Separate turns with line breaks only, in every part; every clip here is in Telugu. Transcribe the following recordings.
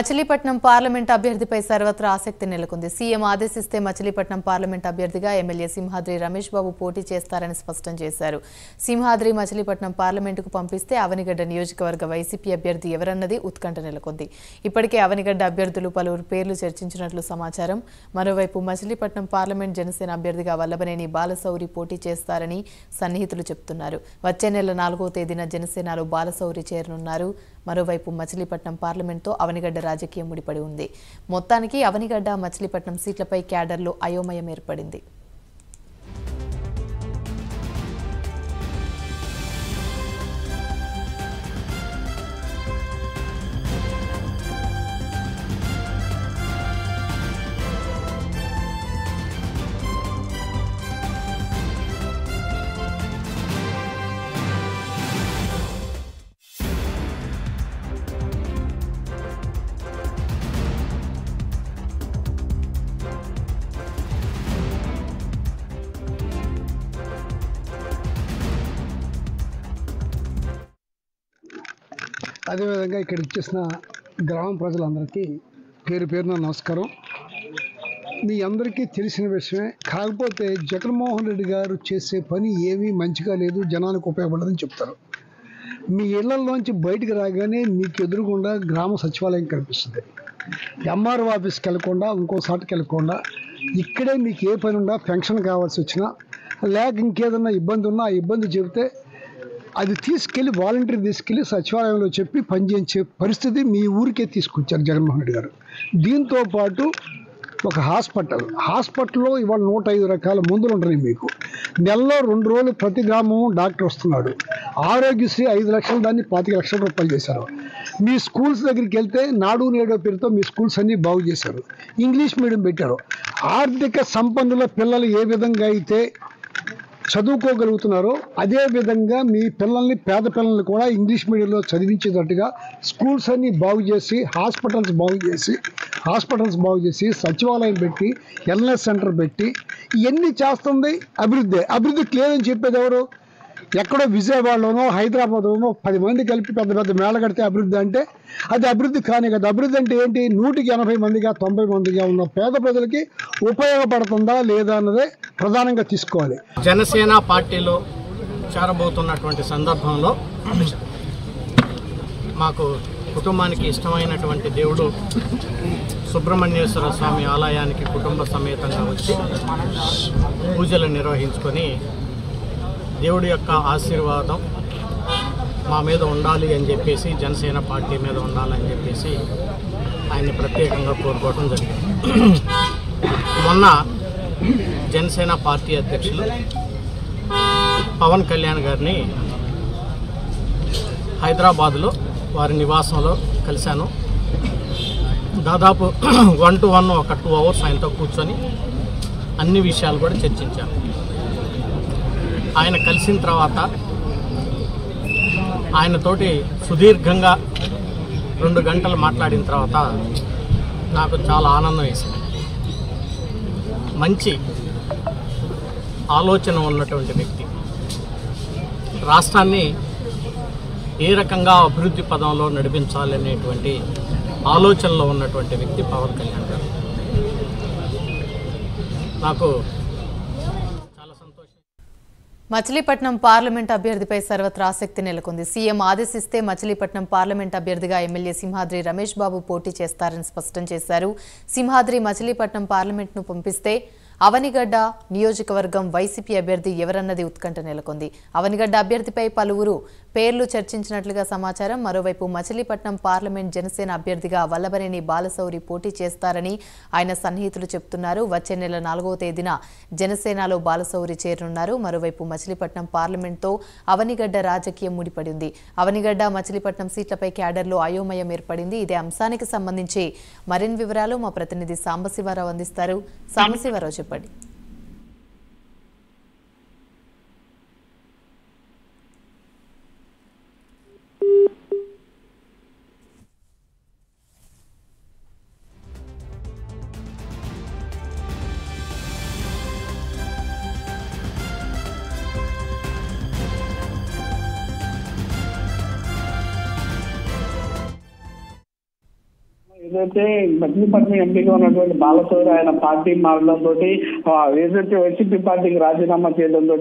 మచిలీపట్నం పార్లమెంట్ అభ్యర్థిపై సర్వత్రా ఆసక్తి నెలకొంది. సీఎం ఆదేశిస్తే మచిలీపట్నం పార్లమెంట్ అభ్యర్థిగా ఎమ్మెల్యే సింహాద్రి రమేష్ బాబు పోటీ చేస్తారని స్పష్టం చేశారు. సింహాద్రి మచిలీపట్నం పార్లమెంటుకు పంపిస్తే అవనిగడ్డ నియోజకవర్గ వైసీపీ అభ్యర్థి ఎవరన్నది ఉత్కంఠ నెలకొంది. ఇప్పటికే అవనిగడ్డ అభ్యర్థులు పలువురు పేర్లు చర్చించినట్లు సమాచారం. మరోవైపు మచిలీపట్నం పార్లమెంట్ జనసేన అభ్యర్థిగా వల్లభనేని బాలశౌరి పోటీ చేస్తారని సన్నిహితులు చెబుతున్నారు. వచ్చే నెల నాలుగో తేదీన జనసేనలో బాలశౌరి చేరనున్నారు. మరోవైపు మచిలీపట్నం పార్లమెంట్తో అవనిగడ్డ రాజకీయం ముడిపడి ఉంది. మొత్తానికి అవనిగడ్డ మచిలీపట్నం సీట్లపై క్యాడర్లో అయోమయం ఏర్పడింది.
అదేవిధంగా ఇక్కడ ఇచ్చేసిన గ్రామ ప్రజలందరికీ పేరు పేరున నమస్కారం. మీ అందరికీ తెలిసిన విషయమే కాకపోతే జగన్మోహన్ రెడ్డి గారు చేసే పని ఏమీ మంచిగా లేదు జనానికి ఉపయోగపడదని చెప్తారు. మీ ఇళ్ళలోంచి బయటికి రాగానే మీకు ఎదురుగుండా గ్రామ సచివాలయం కనిపిస్తుంది. ఎంఆర్ఓ ఆఫీస్కి వెళ్ళకుండా ఇంకో సాటికి వెళ్ళకుండా ఇక్కడే మీకు ఏ పని ఉన్నా పెన్షన్ కావాల్సి వచ్చినా లేక ఇంకేదన్నా ఇబ్బంది ఉన్నా ఆ ఇబ్బంది చెబితే అది తీసుకెళ్ళి వాలంటీర్ తీసుకెళ్ళి సచివాలయంలో చెప్పి పనిచేయించే పరిస్థితి మీ ఊరికే తీసుకొచ్చారు జగన్మోహన్ రెడ్డి గారు. దీంతో పాటు ఒక హాస్పిటల్. హాస్పిటల్లో ఇవాళ నూట ఐదు రకాల మందులు ఉంటున్నాయి మీకు. నెలలో రెండు రోజులు ప్రతి గ్రామం డాక్టర్ వస్తున్నాడు. ఆరోగ్యశ్రీ ఐదు లక్షలు దాన్ని పాతిక లక్షల రూపాయలు చేశారు. మీ స్కూల్స్ దగ్గరికి వెళ్తే నాడు నేడో పేరుతో మీ స్కూల్స్ అన్నీ బాగు చేశారు. ఇంగ్లీష్ మీడియం పెట్టారు. ఆర్థిక సంపన్నుల పిల్లలు ఏ విధంగా అయితే చదువుకోగలుగుతున్నారో అదే విధంగా మీ పిల్లల్ని పేద పిల్లల్ని కూడా ఇంగ్లీష్ మీడియంలో చదివించేటట్టుగా స్కూల్స్ అన్ని బాగు చేసి హాస్పిటల్స్ బాగు చేసి హాస్పిటల్స్ బాగు చేసి సచివాలయం పెట్టి ఎల్ఎస్ సెంటర్ పెట్టి ఇవన్నీ చేస్తుంది అభివృద్ధి. అభివృద్ధికి లేదని చెప్పేది ఎవరు? ఎక్కడో విజయవాడలోనో హైదరాబాద్లోనో పది మంది కలిపి పెద్ద పెద్ద మేళ కడితే అభివృద్ధి అంటే అది అభివృద్ధి కానీ కదా. అభివృద్ధి అంటే ఏంటి? నూటికి ఎనభై మందిగా తొంభై మందిగా ఉన్న పేద ప్రజలకి ఉపయోగపడుతుందా లేదా అన్నదే ప్రధానంగా తీసుకోవాలి.
జనసేన పార్టీలో చేరబోతున్నటువంటి సందర్భంలో మాకు కుటుంబానికి ఇష్టమైనటువంటి దేవుడు సుబ్రహ్మణ్యేశ్వర స్వామి ఆలయానికి కుటుంబ సమేతంగా వచ్చి పూజలు నిర్వహించుకొని దేవుడి యొక్క ఆశీర్వాదం మా మీద ఉండాలి అని చెప్పేసి జనసేన పార్టీ మీద ఉండాలని చెప్పేసి ఆయన్ని ప్రత్యేకంగా కోరుకోవడం జరిగింది. మొన్న జనసేన పార్టీ అధ్యక్షులు పవన్ కళ్యాణ్ గారిని హైదరాబాద్లో వారి నివాసంలో కలిశాను. దాదాపు వన్ టు వన్ ఒక టూ అవర్స్ ఆయనతో కూర్చొని అన్ని విషయాలు కూడా చర్చించాను. ఆయన కలిసిన తర్వాత ఆయనతోటి సుదీర్ఘంగా రెండు గంటలు మాట్లాడిన తర్వాత నాకు చాలా ఆనందం వేసింది. మంచి ఆలోచన ఉన్నటువంటి వ్యక్తి. రాష్ట్రాన్ని ఏ రకంగా అభివృద్ధి పదంలో నడిపించాలి అనేటువంటి ఆలోచనలో ఉన్నటువంటి వ్యక్తి పవన్ కళ్యాణ్ గారు. నాకు
మచిలీపట్నం పార్లమెంట్ అభ్యర్థిపై సర్వత్రా ఆసక్తి నెలకొంది. సీఎం ఆదేశిస్తే మచిలీపట్నం పార్లమెంట్ అభ్యర్థిగా ఎమ్మెల్యే సింహాద్రి రమేష్ బాబు పోటీ చేస్తారని స్పష్టం చేశారు. సింహాద్రి మచిలీపట్నం పార్లమెంట్ను పంపిస్తే అవనిగడ్డ నియోజకవర్గం వైసీపీ అభ్యర్థి ఎవరన్నది ఉత్కంఠ నెలకొంది. అవనిగడ్డ అభ్యర్థిపై పలువురు పేర్లు చర్చించినట్లుగా సమాచారం. మరోవైపు మచిలీపట్నం పార్లమెంట్ జనసేన అభ్యర్థిగా వల్లభనేని బాలశౌరి పోటీ చేస్తారని ఆయన సన్నిహితులు చెబుతున్నారు వచ్చే నెల నాలుగవ తేదీన జనసేనలో బాలశౌరి చేరనున్నారు. మరోవైపు మచిలీపట్నం పార్లమెంట్తో అవనిగడ్డ రాజకీయం ముడిపడింది. అవనిగడ్డ మచిలీపట్నం సీట్లపై క్యాడర్లో అయోమయం ఏర్పడింది. ఇదే అంశానికి సంబంధించి మరిన్ని వివరాలు మా ప్రతినిధి సాంబశివారావు అందిస్తారు. సాంబశివారావు చెప్పండి.
అయితే మచిలీపట్నం ఎంపీగా ఉన్నటువంటి బాలసౌరి ఆయన పార్టీ మారడంతో ఏదైతే వైసీపీ పార్టీకి రాజీనామా చేయడంతో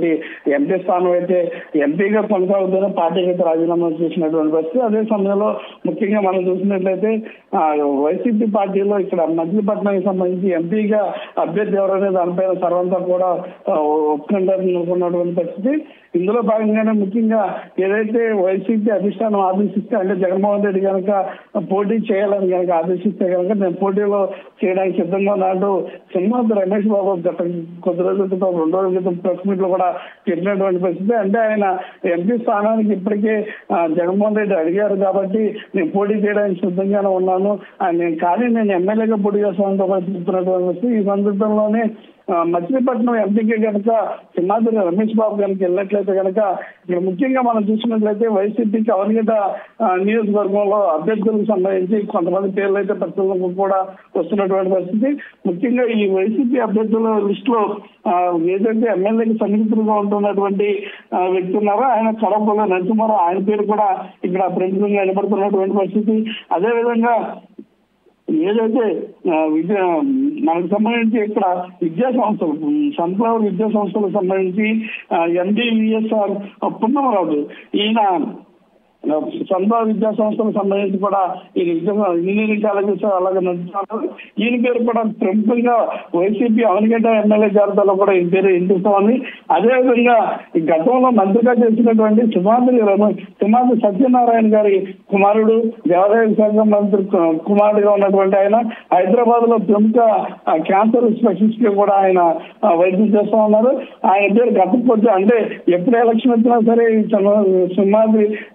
ఎంపీ స్థానం అయితే ఎంపీగా కొనసాగుతున్న పార్టీకి అయితే రాజీనామా చేసినటువంటి పరిస్థితి. అదే సమయంలో ముఖ్యంగా మనం చూసినట్లయితే ఆ, వైసీపీ పార్టీలో ఇక్కడ మచిలీపట్నానికి సంబంధించి ఎంపీగా అభ్యర్థి ఎవరనే దానిపైన సర్వంతా కూడా ఒప్పుకుంటారనుకున్నటువంటి పరిస్థితి. ఇందులో భాగంగానే ముఖ్యంగా ఏదైతే వైసీపీ అధిష్టానం ఆదేశిస్తే అంటే జగన్మోహన్ రెడ్డి కనుక పోటీ చేయాలని కనుక ఆదేశిస్తే కనుక నేను పోటీలో చేయడానికి సిద్ధంగా ఉన్నాడు సినిమాతో రమేష్ బాబు గత కొద్ది రోజుల క్రితం రెండు రోజుల క్రితం ప్రెస్ మీట్లో కూడా చెప్పినటువంటి పరిస్థితి. అంటే ఆయన ఎంపీ స్థానానికి ఇప్పటికే జగన్మోహన్ రెడ్డి అడిగారు కాబట్టి నేను పోటీ చేయడానికి సిద్ధంగానే ఉన్నాను. నేను కానీ నేను ఎమ్మెల్యేగా పోటీ చేస్తానంతో చెప్తున్నటువంటి ఈ సందర్భంలోనే మచిలీపట్నం ఎంపీకి కనుక సింహాద్రి రమేష్ బాబు కనుక వెళ్ళినట్లయితే కనుక ఇక్కడ ముఖ్యంగా మనం చూసినట్లయితే వైసీపీకి అవనిగత నియోజకవర్గంలో అభ్యర్థులకు సంబంధించి కొంతమంది పేర్లు అయితే పరిస్థితులకు కూడా వస్తున్నటువంటి పరిస్థితి. ముఖ్యంగా ఈ వైసీపీ అభ్యర్థుల లిస్ట్లో ఏదైతే ఎమ్మెల్యేకి సన్నిహితులుగా ఉంటున్నటువంటి వ్యక్తి ఉన్నారో ఆయన కడపలో నరసింహారావు ఆయన పేరు కూడా ఇక్కడ ప్రముఖంగా నిలబడుతున్నటువంటి పరిస్థితి. అదేవిధంగా ఏదైతే విద్య మనకు సంబంధించి ఇక్కడ విద్యా సంస్థలు సన్ఫ్లవర్ విద్యా సంస్థలకు సంబంధించి ఎండివిఎస్ఆర్ పున్నమరాజు ఈయన సొంత విద్యా సంస్థలకు సంబంధించి కూడా ఈ ఇంజనీరింగ్ కాలేజెస్ అలాగే నడుస్తున్నారు ఈయన పేరు కూడా ప్రముఖంగా వైసీపీ అవనిగడ్డ ఎమ్మెల్యే జాబితాలో కూడా ఈయన పేరు వినిపిస్తోంది. అదేవిధంగా ఈ గతంలో మంత్రిగా చేసినటువంటి సుమాంధ్రి సుమాంధ్రి సత్యనారాయణ గారి కుమారుడు దేవాదాయ శాఖ మంత్రి కుమారుడుగా ఉన్నటువంటి ఆయన హైదరాబాద్లో ప్రముఖ క్యాన్సర్ స్పెషలిస్ట్గా కూడా ఆయన వైద్యం చేస్తా ఉన్నారు. ఆయన పేరు గతపోతే అంటే ఎప్పుడు ఎలక్షన్ వచ్చినా సరే ఈ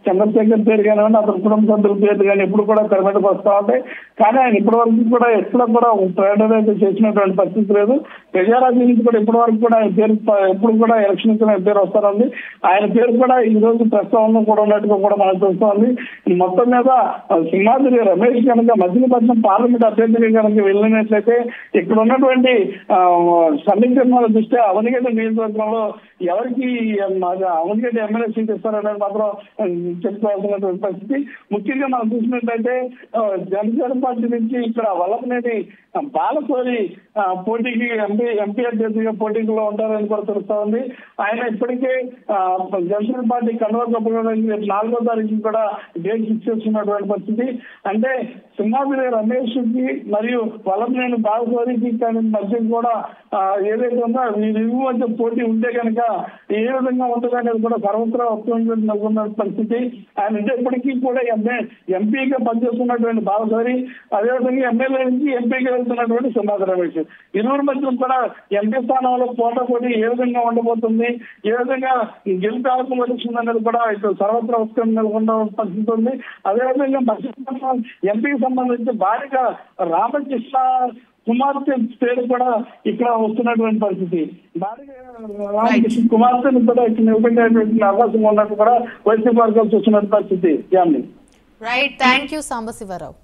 చంద్రశేఖర్ చంద్రశేఖర్ పేరు కానివ్వండి అతని కుటుంబ సభ్యుల పేరు కానీ ఎప్పుడు కూడా తెర మీదకి వస్తూ ఉంటాయి కానీ ఆయన ఇప్పటి వరకు కూడా ఎక్కడ కూడా ప్రయాణం అయితే చేసినటువంటి పరిస్థితి లేదు. ప్రజారాజ్యం నుంచి కూడా ఇప్పటి వరకు కూడా ఆయన పేరు ఎప్పుడు కూడా ఎలక్షన్ పేరు వస్తారండి. ఆయన పేరు కూడా ఈ రోజు ప్రస్తావన కూడా ఉన్నట్టుగా కూడా మనకు తెలుస్తోంది. మొత్తం మీద సింహాద్రి రమేష్ కనుక మచిలీపట్నం పార్లమెంట్ అభ్యర్థిగా కనుక వెళ్ళినట్లయితే ఇక్కడ ఉన్నటువంటి ఆ, సమీకరణాల దృష్ట్యా అవనిగడ్డ నియోజకవర్గంలో ఎవరికి అవనిగడ్డ ఎమ్మెల్యే సీట్ ఇస్తారనేది మాత్రం చెప్పుకోవాల్సినటువంటి పరిస్థితి. ముఖ్యంగా మనం చూసినట్లయితే జనసేన పార్టీ నుంచి ఇక్కడ వల్లభనేని బాలకోరి ఆ, పోటీకి ఎంపీ ఎంపీ అభ్యర్థిగా పోటీలో ఉంటారని కూడా తెలుస్తా ఉంది. ఆయన ఇప్పటికే జనసేన పార్టీ కండువా కప్పుకోవడానికి రేపు నాలుగో తారీఖు కూడా డేట్ ఫిక్స్ చేస్తున్నటువంటి పరిస్థితి. అంటే సింహాద్రి రమేష్కి మరియు వలంనేని బాలకోరికి కానీ మధ్య కూడా ఏదైతే ఉందో వీరిరువు మధ్య పోటీ ఉంటే కనుక ఏ విధంగా ఉంటుందనేది కూడా సర్వత్రా వస్తున్న పరిస్థితి. ఆయన ఇప్పటికీ కూడా ఎంఏ ఎంపీగా పనిచేస్తున్నటువంటి బాలసారి అదేవిధంగా ఎమ్మెల్యే నుంచి ఎంపీగా వెళ్తున్నటువంటి సింహాద్రి రమేష్. ఇరువురు మధ్య కూడా ఎంపీ స్థానంలో పోటా పోటీ ఏ విధంగా ఉండబోతుంది ఏ విధంగా గెలుపు ఆత్మ వస్తుంది అనేది కూడా ఇటు సర్వత్రా వస్తున్న నెలకొన్న పరిస్థితి ఉంది అదేవిధంగా మత్స్యశాఖ ఎంపీకి సంబంధించి భారీగా రామకృష్ణ కుమార్తె పేరు కూడా ఇక్కడ వస్తున్నటువంటి పరిస్థితి. రామకృష్ణ కుమార్తెను కూడా ఇక్కడ నిలబెట్టేటువంటి అవకాశం ఉన్నట్టు కూడా వైసీపీ వర్గాలు చూస్తున్న పరిస్థితి.
Right thank you Sambasivarao.